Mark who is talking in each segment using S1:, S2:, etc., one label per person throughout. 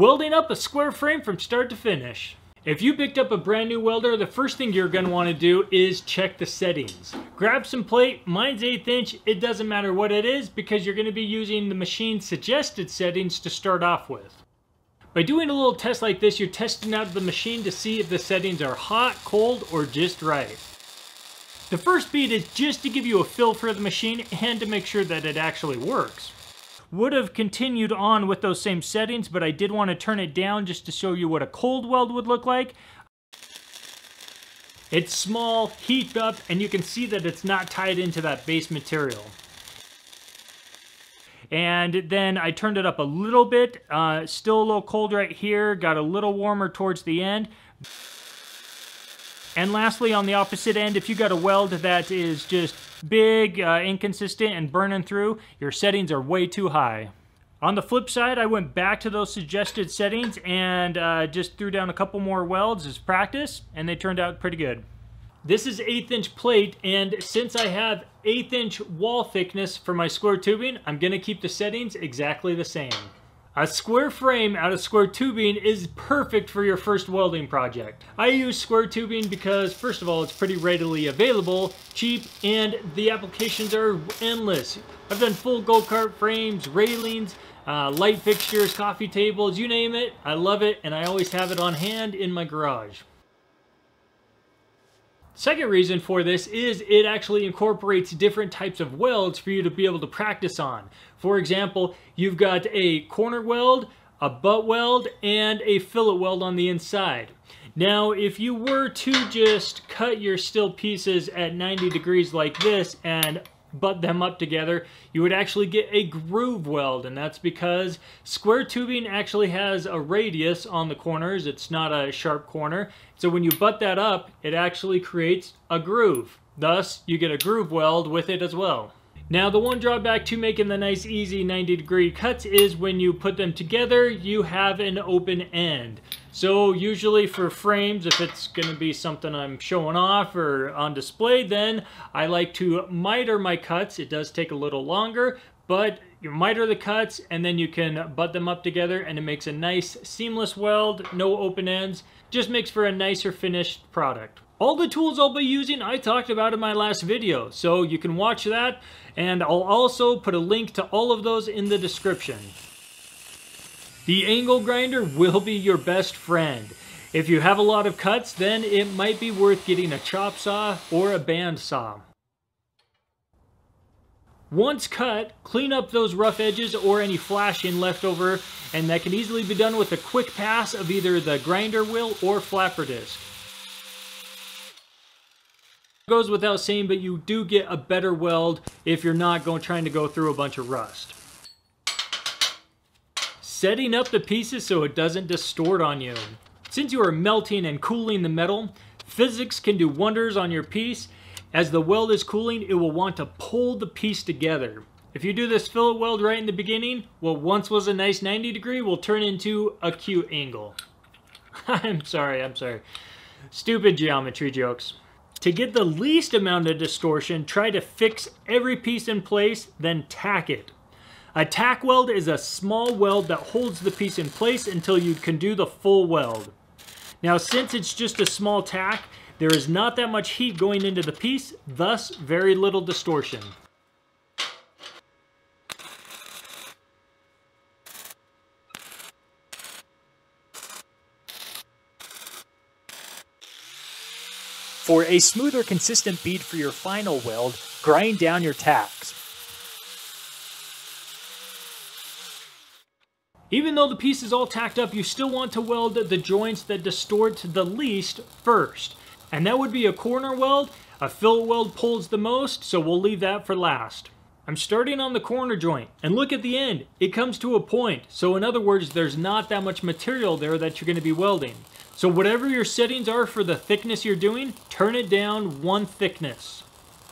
S1: welding up a square frame from start to finish. If you picked up a brand new welder, the first thing you're going to want to do is check the settings. Grab some plate, mine's eighth inch, it doesn't matter what it is because you're going to be using the machine's suggested settings to start off with. By doing a little test like this, you're testing out the machine to see if the settings are hot, cold, or just right. The first bead is just to give you a feel for the machine and to make sure that it actually works. Would have continued on with those same settings, but I did want to turn it down just to show you what a cold weld would look like. It's small, heat up, and you can see that it's not tied into that base material. And then I turned it up a little bit, uh, still a little cold right here, got a little warmer towards the end. And lastly, on the opposite end, if you got a weld that is just big, uh, inconsistent, and burning through, your settings are way too high. On the flip side, I went back to those suggested settings and uh, just threw down a couple more welds as practice, and they turned out pretty good. This is eighth inch plate, and since I have eighth inch wall thickness for my square tubing, I'm gonna keep the settings exactly the same. A square frame out of square tubing is perfect for your first welding project. I use square tubing because first of all it's pretty readily available, cheap, and the applications are endless. I've done full go-kart frames, railings, uh, light fixtures, coffee tables, you name it. I love it and I always have it on hand in my garage. Second reason for this is it actually incorporates different types of welds for you to be able to practice on. For example, you've got a corner weld, a butt weld, and a fillet weld on the inside. Now, if you were to just cut your steel pieces at 90 degrees like this and butt them up together, you would actually get a groove weld, and that's because square tubing actually has a radius on the corners. It's not a sharp corner. So when you butt that up, it actually creates a groove. Thus, you get a groove weld with it as well. Now the one drawback to making the nice easy 90 degree cuts is when you put them together you have an open end. So usually for frames if it's going to be something I'm showing off or on display then I like to miter my cuts. It does take a little longer but you miter the cuts and then you can butt them up together and it makes a nice seamless weld, no open ends, just makes for a nicer finished product. All the tools I'll be using I talked about in my last video, so you can watch that, and I'll also put a link to all of those in the description. The angle grinder will be your best friend. If you have a lot of cuts, then it might be worth getting a chop saw or a band saw. Once cut, clean up those rough edges or any flashing left over, and that can easily be done with a quick pass of either the grinder wheel or flapper disc goes without saying, but you do get a better weld if you're not going trying to go through a bunch of rust. Setting up the pieces so it doesn't distort on you. Since you are melting and cooling the metal, physics can do wonders on your piece. As the weld is cooling, it will want to pull the piece together. If you do this fillet weld right in the beginning, what once was a nice 90 degree will turn into a cute angle. I'm sorry, I'm sorry. Stupid geometry jokes. To get the least amount of distortion, try to fix every piece in place, then tack it. A tack weld is a small weld that holds the piece in place until you can do the full weld. Now since it's just a small tack, there is not that much heat going into the piece, thus very little distortion. For a smoother, consistent bead for your final weld, grind down your tacks. Even though the piece is all tacked up, you still want to weld the joints that distort the least first. And that would be a corner weld. A fillet weld pulls the most, so we'll leave that for last. I'm starting on the corner joint, and look at the end. It comes to a point, so in other words, there's not that much material there that you're going to be welding. So whatever your settings are for the thickness you're doing, turn it down one thickness.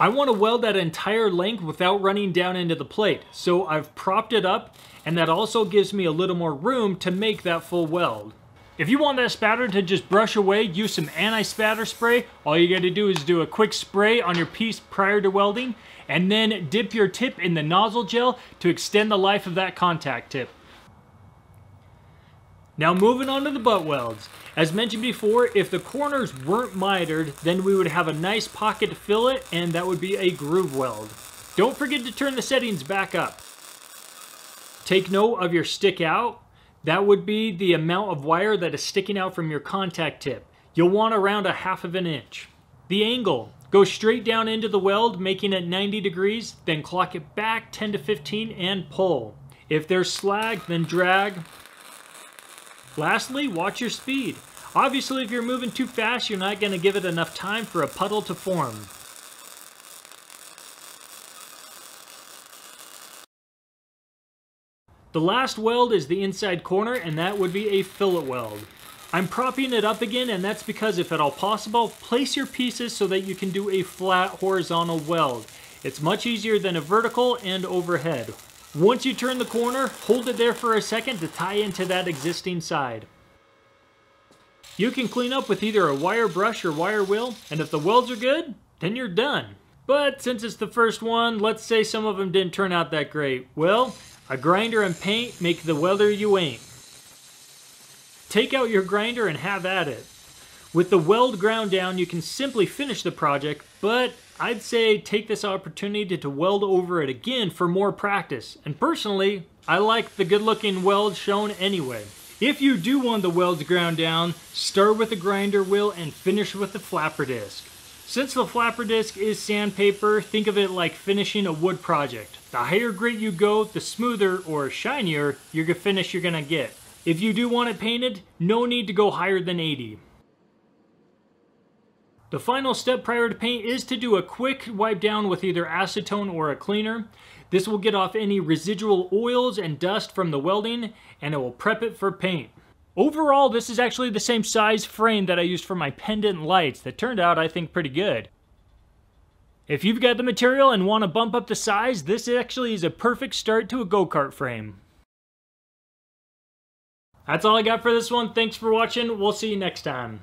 S1: I want to weld that entire length without running down into the plate, so I've propped it up, and that also gives me a little more room to make that full weld. If you want that spatter to just brush away, use some anti-spatter spray. All you got to do is do a quick spray on your piece prior to welding, and then dip your tip in the nozzle gel to extend the life of that contact tip. Now moving on to the butt welds. As mentioned before, if the corners weren't mitered, then we would have a nice pocket to fill it, and that would be a groove weld. Don't forget to turn the settings back up. Take note of your stick out. That would be the amount of wire that is sticking out from your contact tip. You'll want around a half of an inch. The angle. Go straight down into the weld, making it 90 degrees, then clock it back 10 to 15 and pull. If there's slag, then drag. Lastly, watch your speed. Obviously, if you're moving too fast, you're not going to give it enough time for a puddle to form. The last weld is the inside corner, and that would be a fillet weld. I'm propping it up again, and that's because if at all possible, place your pieces so that you can do a flat horizontal weld. It's much easier than a vertical and overhead. Once you turn the corner, hold it there for a second to tie into that existing side. You can clean up with either a wire brush or wire wheel, and if the welds are good, then you're done. But since it's the first one, let's say some of them didn't turn out that great. Well, a grinder and paint make the welder you ain't. Take out your grinder and have at it. With the weld ground down, you can simply finish the project, but I'd say take this opportunity to weld over it again for more practice. And personally, I like the good looking weld shown anyway. If you do want the welds ground down, start with the grinder wheel and finish with the flapper disc. Since the flapper disc is sandpaper, think of it like finishing a wood project. The higher grit you go, the smoother or shinier your finish you're gonna get. If you do want it painted, no need to go higher than 80. The final step prior to paint is to do a quick wipe down with either acetone or a cleaner. This will get off any residual oils and dust from the welding and it will prep it for paint. Overall, this is actually the same size frame that I used for my pendant lights that turned out, I think, pretty good. If you've got the material and want to bump up the size, this actually is a perfect start to a go-kart frame. That's all I got for this one. Thanks for watching. We'll see you next time.